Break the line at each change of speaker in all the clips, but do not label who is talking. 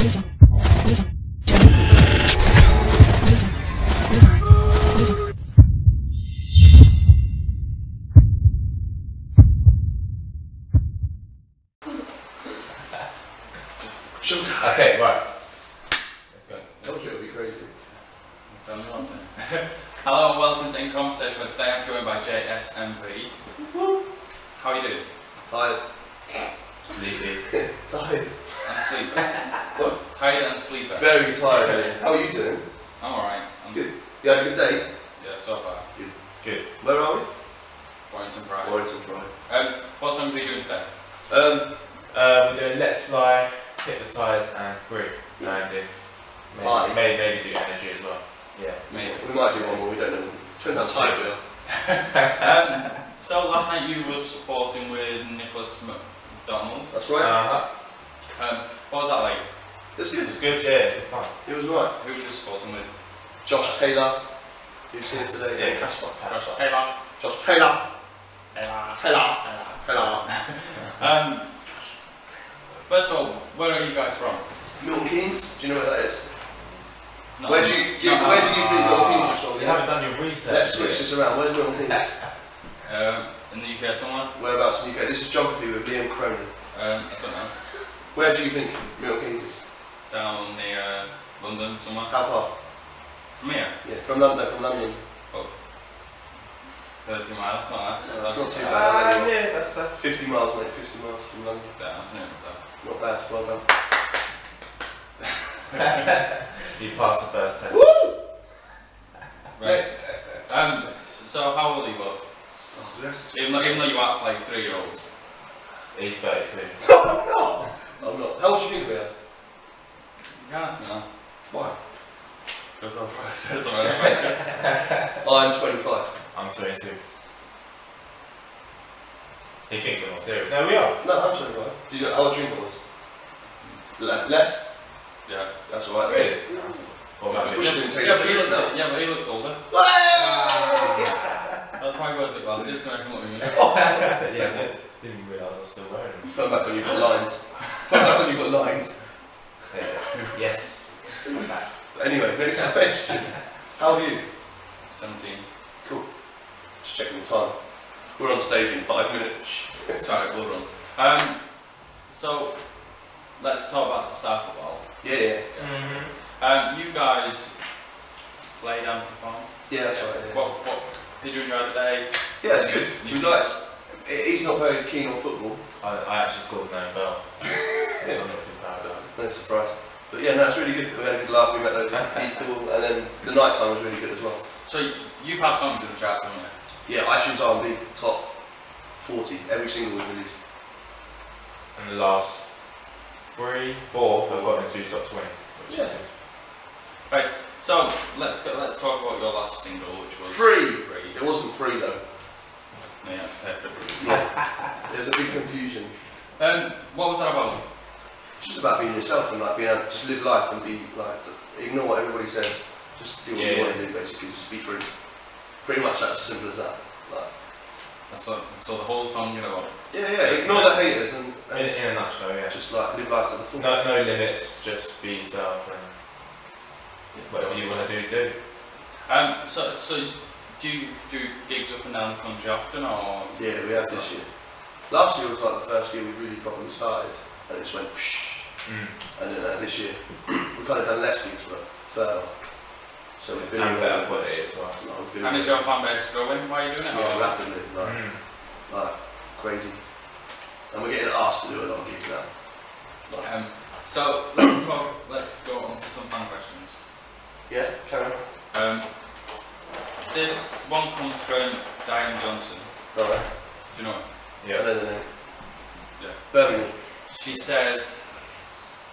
Just
Shut up.
Okay, right. Let's go.
Told you it would be crazy.
tell me what to. Hello and welcome to In Conversation. Where today I'm joined by JSMV. How are you doing?
Tired.
Sleepy.
Tired.
And sleeper. Tired and sleepy.
Very tired. mate. How are you doing?
I'm alright. I'm
Good. You had a good day?
Yeah, so far.
Good. Good.
Where are we?
Warrington Pride.
Warrington Pride.
Um, what songs are you doing today?
Um,
Uh, we're doing Let's Fly, Hypnotised, and Free. And if
Party.
maybe, maybe, maybe do Energy as well. Yeah.
Maybe.
we might do one more, we don't know. Tired we are.
Um, so last night you were supporting with Nicholas McDonald.
That's right.
Uh-huh.
Um, what was that like?
It's good.
It's good, yeah. It's good fun.
It was right.
Who was you supporting with?
Josh Taylor, who's here today.
Yeah,
Casper.
Casper.
Taylor.
Josh Taylor.
Taylor.
Taylor. Taylor.
Um, first of all, where are you guys from?
Milton Keynes. Do you know where that is?
No,
Where do you,
no, no,
where do you think Milton Keynes is from?
You haven't done your research.
Let's switch this around. Where's Milton Keynes?
Um, in the UK somewhere?
Whereabouts in the UK? This is geography with Liam Cronin.
Um, I don't know.
Where do you think Milton Keynes is?
Down near London somewhere?
How far?
From here?
Yeah, from London. From London.
Oh. 30 miles, something like
No, that's not too bad. anyway.
yeah, that's, that's
50 miles, mate. 50 miles from London.
Yeah, I knew it that.
Not bad. Well done.
You passed the first test. Woo!
Right. Um, so how old are you both?
Oh, do we have to
Even though, even though you act like three year olds.
He's 32.
No, I'm not. I'm not. How old do you think we are?
You can ask me now.
Why?
Because I'll say something like
I'm 25.
I'm 22. He thinks we're not serious. No, we are.
No, I'm 25. Do you old drink? Le- less?
Yeah.
That's alright.
Really? What about
We
me?
should take
Yeah, but he looks,
now.
yeah, but he looks older. That's wears the glasses, can I come up with you?
yeah, I didn't realise I was still wearing them.
Put back when you've got lines. Put back when you've got lines.
Yes. I'm back.
But anyway, next question. How old are you?
17.
Cool. Just checking the time. We're on stage in five minutes.
Sorry, we'll run. Um, so, let's talk about to start football.
Yeah, yeah.
Mm-hmm.
Um, you guys played and performed.
Yeah, that's right. Yeah,
What, what, did you enjoy the day?
yeah it's good.
You-
We liked. He's not very keen on football.
I, I actually scored nine bell. Which I'm not too proud.
No surprise. But yeah, no, it's really good. We had a good laugh. We met loads of people, and then the night time was really good as well.
So, you've had songs in the charts, haven't you?
Yeah, iTunes R&B top 40. Every single was released.
And the last three, four have got into top 20. Which
Yeah.
Right, so let's go, let's talk about your last single, which was
Free.
Free.
It wasn't free though.
No, yeah, it's perfect.
Yeah. there was a big confusion.
Um, what was that about?
It's just about being yourself and like being able to just live life and be like ignore what everybody says. Just do what
Yeah,
you
yeah.
want to do basically. Just be free. Pretty much that's as simple as that. Like,
So, so the whole song, you know,
yeah, yeah. Ignore the haters and,
In, in a nutshell, yeah.
just like live life to the full.
No, no limits, just be yourself and whatever you want to do, do.
Um, so, so do you do gigs up and down the country often, or
Yeah, we have this year. Last year was like the first year we really properly started, and it just went whoosh. And then uh, this year we kind of done less gigs, but further. So we've been
And
all
better
over the place.
quality as well.
Like,
and
all
is your fan base growing Why are you're doing it?
Yeah, rapidly, like,
Mm.
like crazy. And we're getting asked to do a lot of gigs now. Like,
Um, so let's talk. Let's go on to some fan questions.
yeah, carry on.
Um, this one comes from Diane Johnson.
Alright,
Do you know? her?
I
Yeah.
know the name.
Yeah.
Birmingham.
She says,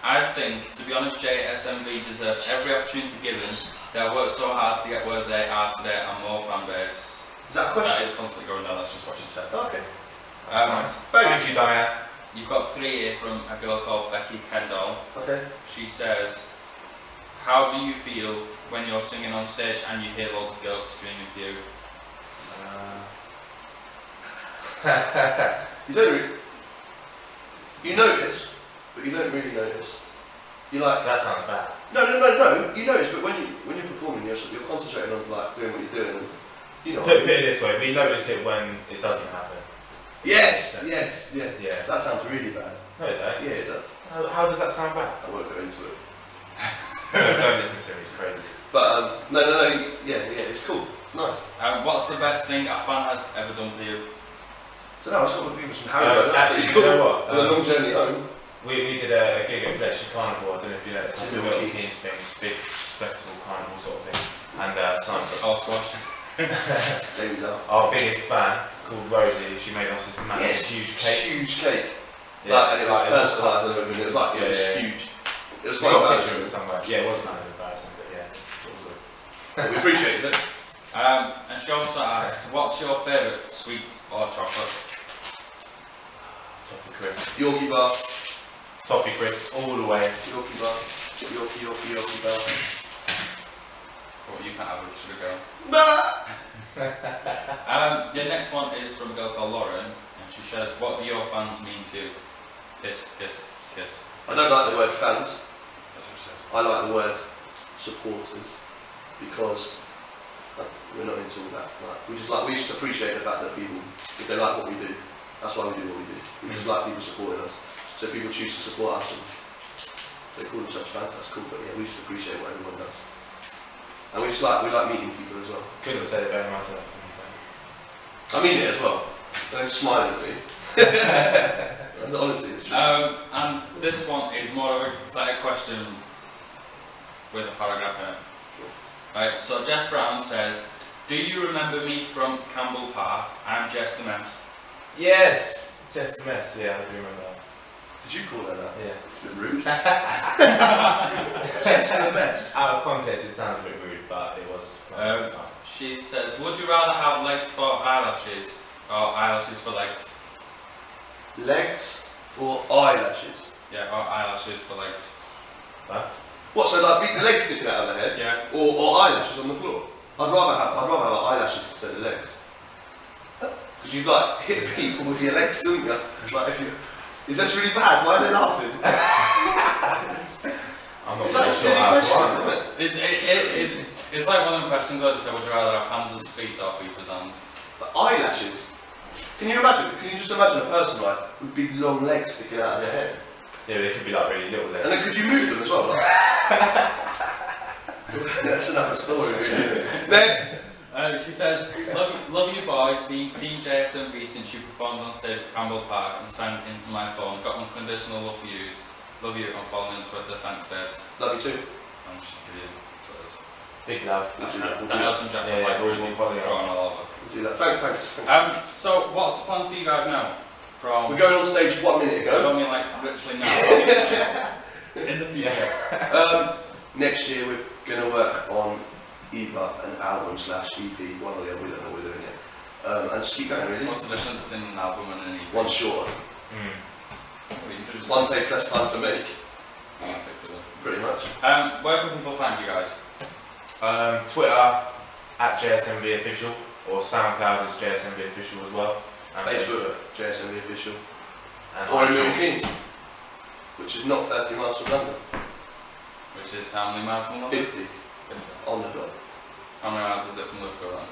"I think, to be honest, JSMV deserve every opportunity given. They have worked so hard to get where they are today and more fan base.
Is that a
That
question?
is constantly going down. That's just what she said.
Okay.
Um,
nice. Thank you, Diane.
You've got three here from a girl called Becky Kendall.
Okay.
She says, "How do you feel when you're singing on stage and you hear loads of girls screaming for you?"
You don't you notice, but you don't really notice. you're like,
That sounds bad.
no, no, no, no. You notice, but when you when you're performing, you're you're concentrating on like doing what you're doing. And, you know.
Put, put it this way, we notice it when it doesn't happen.
Yes, yes, yes.
Yeah.
That sounds really bad.
No, it don't.
Yeah, it does.
How, how does that sound bad?
I won't go into it.
don't, don't listen to him, he's crazy.
But um, no, no, no. Yeah, yeah. It's cool. It's nice.
Um, what's the best thing a fan has ever done for you?
So now I saw people from Harry.
Uh,
That's
actually,
pretty
you know what?
On a
Um,
long journey home.
We, we did a, a gig at Bletchley Carnival, I don't know if you know, it's like a
Silver
Milton
Keynes.
Keynes thing, big festival carnival sort of thing. And uh, some,
squash.
Jamie's out.
our biggest fan, called Rosie, she made us this massive
Yes,
huge cake.
Huge cake.
Yeah,
like, and it was
like,
personalised and everything. It was like,
Yeah,
it was
yeah, yeah.
huge. It was
We
quite
got a picture of
embarrassing.
it somewhere. Yeah, it was kind of embarrassing, but yeah, it's sort of good.
we appreciated it.
Um, and she also asks, what's your favourite sweets or chocolate?
Toffee crisp.
Yorkie bar.
Toffee crisp all the way.
Yorkie bar. Yorkie, Yorkie, Yorkie bar.
What you can't have it, should go.
Bah!
Um, the next one is from a girl called Lauren, and she says, what do your fans mean to you? Kiss, kiss, kiss.
I don't like the word fans.
That's what she says.
I like the word supporters because uh, we're not into all that. Like, we just like we just appreciate the fact that people, if they like what we do, that's why we do what we do. We just like people supporting us. So if people choose to support us and they call themselves fans, that's cool. But yeah, we just appreciate what everyone does. And we just like we like meeting people as well.
Couldn't have said it better myself. to be fair.
I mean it as well. Don't smile at me. Honestly, it's true.
Um, and this one is more of a it's like a question with a paragraph in it. Right, so Jess Brown says, Do you remember me from Campbell Park? I'm Jess the Mess.
Yes! Just a mess, yeah, I do remember that.
Did you call her that?
Yeah.
It's a bit rude. Jess the best.
Out of context, it sounds a bit rude, but it was.
Um, She says, Would you rather have legs for eyelashes or eyelashes for legs?
Legs or eyelashes?
Yeah, or eyelashes for legs.
What? So like beat the legs sticking out of the head,
Yeah.
or, or eyelashes on the floor? I'd rather have I'd rather have eyelashes instead of legs. Because you like hit people with your legs, don't you? Like if you. Is this really bad? Why are they laughing?
I'm not
It's like
sure
silly
how to
question,
answer.
isn't it?
It, it, it, it's, it's like one of the questions where they say, Would you rather have hands as feet or feet as hands?
But eyelashes. Can you imagine? Can you just imagine a person like with big long legs sticking out of their head?
Yeah, they could be like really little
legs.
And
then could you move them as well? Like? That's another story. Next.
Uh, she says, love, you- love you boys, being Team JSMV since you performed on stage at Campbell Park and sang into my phone. Got unconditional love for yous. Love you, I'm following on Twitter. Thanks, babes.
Love you too.
And she's giving you Twitters.
Big love.
We'll do that. We'll do
and Jack
Yeah,
are like
we'll-
really
we'll
drawn all over.
We'll do that. Thank, thanks. thanks.
Um, so what's the plans for you guys now? From,
We're going on stage one minute
I
ago.
don't mean like literally now. in the future.
Um, next year we're going to work on either an album slash EP, one or the other, we don't know what we're doing yet. Um, and just keep going really.
What's the difference in an album and an EP?
One's shorter.
Mm.
Well, just-
One takes less time to make,
One takes the other.
pretty much.
Um, where can people find you guys?
Um, Twitter at JSMV official or SoundCloud is JSMV official as well. And
Facebook, JSMV official.
And
Or in
iTunes.
Milton Keynes, which is not 30 miles from London.
Which is how many miles from London?
50 on the dot.
How many miles is it from Liverpool then?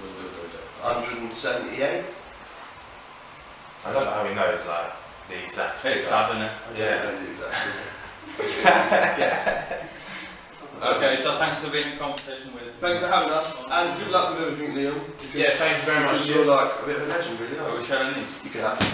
We'll do it, we'll do it.
178.
I don't know how he knows like the exact figure.
It's sad, isn't it?
I
Yeah.
don't know exactly. yes.
Okay, so thanks for being in conversation with.
Thank you for having us, and good luck with everything, Liam.
Yeah, thank you very much.
You're like a bit of a legend, really,
Are we
you?
sharing these?
You can have them.